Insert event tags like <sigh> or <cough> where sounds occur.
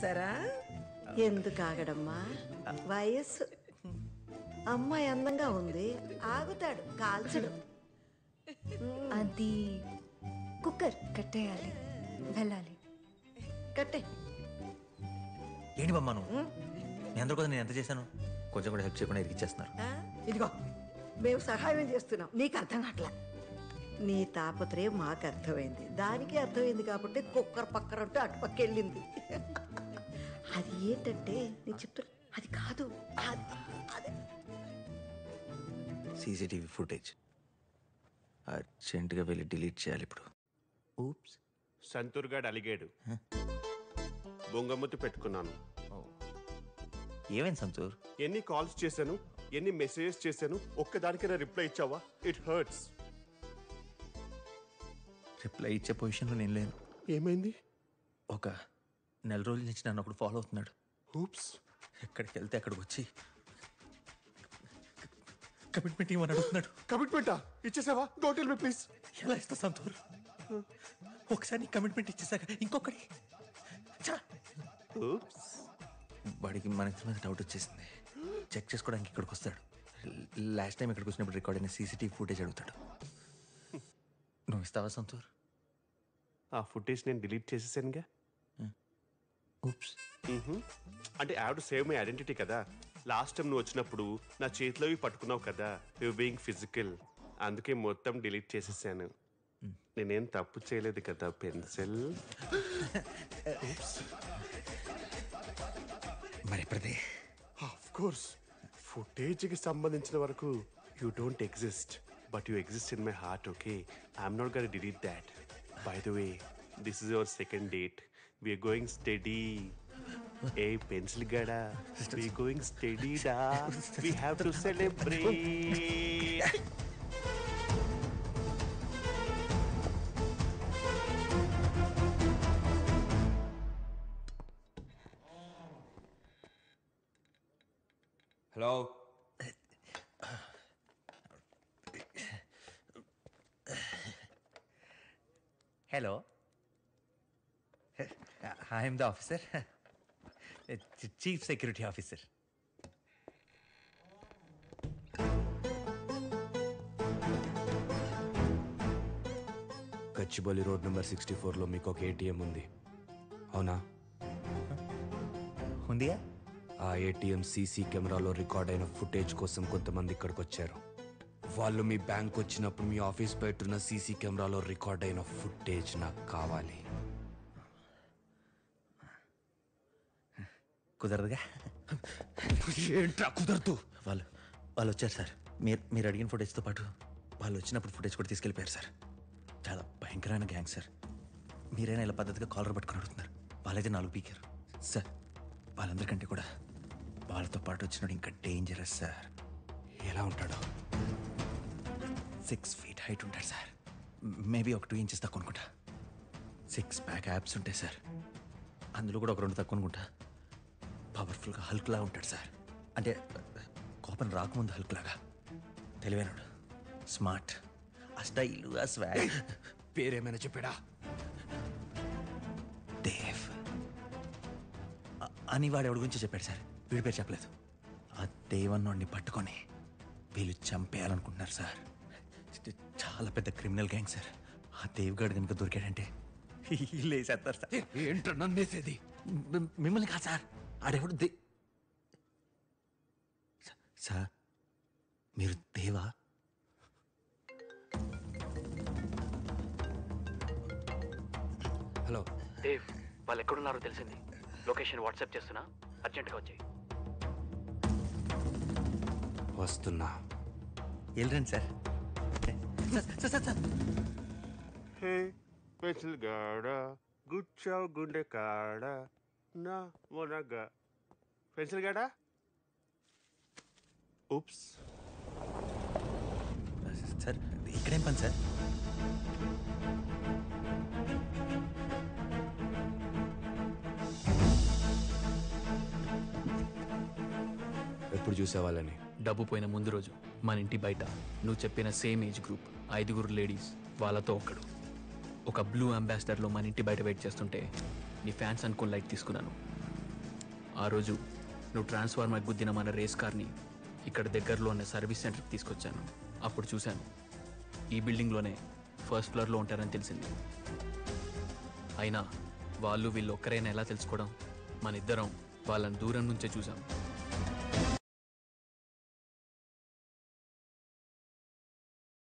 సరా ఎందుకు ఆగడమ్మా వయస్సు. అమ్మాయి అందంగా ఉంది. ఆగుతాడు కాల్చడు. అది కుక్కర్ కట్టేయాలి. వెళ్ళాలి. కట్టే. ఏంటి బామ్మ నువ్వు? మీ అందరూ కూడా నేను ఎంత చేశాను? కొంచెం కూడా హెల్ప్ చేయకుండా ఇరికిచ్చేస్తున్నారు. ఆ? ఇదిగో మేము సహాయం చేస్తున్నాం. నీకు అర్థం కావట్లా? నీ తాపత్రయం మాకు అర్థమైంది. దానికి అర్థమైంది కాబట్టి కుక్కర్ పక్కన ఉంటే అటుపక్క వెళ్ళింది. అది ఏంటంటే నేను చెప్తున్నా అది కాదు సీసీటీవీ ఫుటేజ్. అర్జెంటుగా వెళ్ళి డిలీట్ చేయాలి ఇప్పుడు. ఊప్స్. సంతూర్గాడు అలిగాడు. బొంగమ్మతి పెట్టుకున్నాను. ఏమైంది సంతూర్? ఎన్ని కాల్స్ చేశాను ఎన్ని మెసేజెస్ చేశాను ఒక్కదానికైనా రిప్లై ఇచ్చావా? ఇట్ హర్ట్స్ రిప్లై ఇచ్చే పొజిషన్లో నేను లేను. ఏమైంది? ఒక నెల రోజుల నుంచి నన్ను ఒకడు ఫాలో అవుతున్నాడు. హూప్స్ ఎక్కడికి వెళ్తే అక్కడికి వచ్చి కమిట్మెంట్ ఇవ్వని అడుగుతున్నాడు? కమిట్మెంటా ఇచ్చేసావా? డోంట్ టెల్ మీ ప్లీజ్ ఎలా ఇస్తా సంతూర్? ఒకసారి కమిట్మెంట్ ఇచ్చేసాక ఇంకొకటి. హూప్స్ వాడికి మన ఇద్దరి మీద డౌట్ వచ్చేసింది. చెక్ చేసుకోవడానికి ఇక్కడికి వస్తాడు. లాస్ట్ టైం ఇక్కడికి వచ్చినప్పుడు రికార్డ్ అయిన సీసీటీవీ ఫుటేజ్ అడుగుతాడు. <laughs> నువ్వు ఇస్తావా సంతూర్? ఆ ఫుటేజ్ నేను డిలీట్ చేసేసానుగా. అంటే I to save my identity కదా. లాస్ట్ టైం నువ్వు వచ్చినప్పుడు నా చేతిలోవి పట్టుకున్నావు కదా. యూ బీయింగ్ ఫిజికల్ అందుకే మొత్తం డిలీట్ చేసేసాను. నేనేం తప్పు చేయలేదు కదా పెన్సిల్. మరి ఆఫ్ కోర్స్ ఫుటేజ్కి సంబంధించిన వరకు you don't exist but you exist in my heart okay I'm not gonna delete that by the way this is your second date We are going steady. hey, pencil gada. We are going steady, da. We have to celebrate. Hello? Hello? I'm the officer chief security officer Gachibowli road number sixty ఫోర్లో మీకు ఒక ATM ఉంది. అవునా? ఉందియా? ఆ ATM CC కెమెరాలో record అయిన footage కోసం కొంతమంది ఇక్కడికి వచ్చారు. వాళ్ళు మీ బ్యాంక్ వచ్చినప్పుడు మీ ఆఫీస్ బయట ఉన్న సీసీ కెమెరాలో రికార్డ్ అయిన ఫుటేజ్ నాకు కావాలి. కుదరదుగా? ఏంట్రా కుదరదు? వాళ్ళు వాళ్ళు వచ్చారు సార్. మీరు మీరు అడిగిన ఫుటేజ్తో పాటు వాళ్ళు వచ్చినప్పుడు ఫుటేజ్ కూడా తీసుకెళ్ళిపోయారు సార్. చాలా భయంకరమైన గ్యాంగ్ సార్. మీరైనా ఇలా పద్ధతిగా కాలర్ పట్టుకొని అడుగుతున్నారు. వాళ్ళైతే నాలుగు పీకారు. సార్ వాళ్ళందరికంటే కూడా వాళ్ళతో పాటు వచ్చినాడు ఇంకా డేంజరస్ సార్. ఎలా ఉంటాడు. సిక్స్ ఫీట్ హైట్ ఉంటాడు సార్. మేబీ ఒక టూ ఇంచెస్ తక్కువ అనుకుంటా. సిక్స్ ప్యాక్ యాప్స్ ఉంటాయి సార్. అందులో కూడా ఒక రెండు తక్కువ అనుకుంటా. పవర్ఫుల్గా హల్క్లా ఉంటాడు సార్. అంటే కోపం రాకముందు హల్క్ లాగా తెలివైనడు. స్మార్ట్. ఆ స్టైల్ ఆ స్వాగ్. పేరేమైనా చెప్పాడా? దేవ్. అని వాడు ఎవడి గురించి చెప్పాడు సార్? వీడి పేరు చెప్పలేదు. ఆ దేవన్నోడిని పట్టుకొని వీళ్ళు చంపేయాలనుకుంటున్నారు సార్. చాలా పెద్ద క్రిమినల్ గ్యాంగ్ సార్. ఆ దేవ్గాడు కనుక దొరికాడంటే <laughs> లేసేస్తారు సార్. ఏంట్రా నన్నేసేది? మిమ్మల్ని కాదు సార్. ఆడెవడు దే సార్ మీరు దేవా? హలో. దేవ్ వాళ్ళు ఎక్కడున్నారో తెలిసింది. లొకేషన్ వాట్సాప్ చేస్తున్నా. అర్జెంట్గా వచ్చాయి. వస్తున్నా. వెళ్ళరండి sir. Sir sir sir hey pencil గాడా గుచ్చావు గుండె కాడ నా మొనగా పెన్సిల్ గాడా? ఉప్స్ సార్ ఇక్కడేం పని సార్? ఎప్పుడు చూసేవాళ్ళని? డబ్బు పోయిన ముందు రోజు మన ఇంటి బయట నువ్వు చెప్పిన సేమ్ ఏజ్ గ్రూప్ ఐదుగురు లేడీస్ వాళ్ళతో ఒకడు ఒక బ్లూ అంబాసిడర్లో మన ఇంటి బయట వెయిట్ చేస్తుంటే నీ ఫ్యాన్స్ అనుకుని లైట్ తీసుకున్నాను. ఆ రోజు నువ్వు ట్రాన్స్ఫార్మర్ గుద్దిన మన రేస్ కార్ని ఇక్కడ దగ్గరలో ఉన్న సర్వీస్ సెంటర్కి తీసుకొచ్చాను. అప్పుడు చూశాను. ఈ బిల్డింగ్లోనే ఫస్ట్ ఫ్లోర్లో ఉంటారని తెలిసింది. అయినా వాళ్ళు వీళ్ళు ఒక్కరైనా ఎలా తెలుసుకోవడం? మన ఇద్దరం వాళ్ళని దూరం నుంచే చూసాం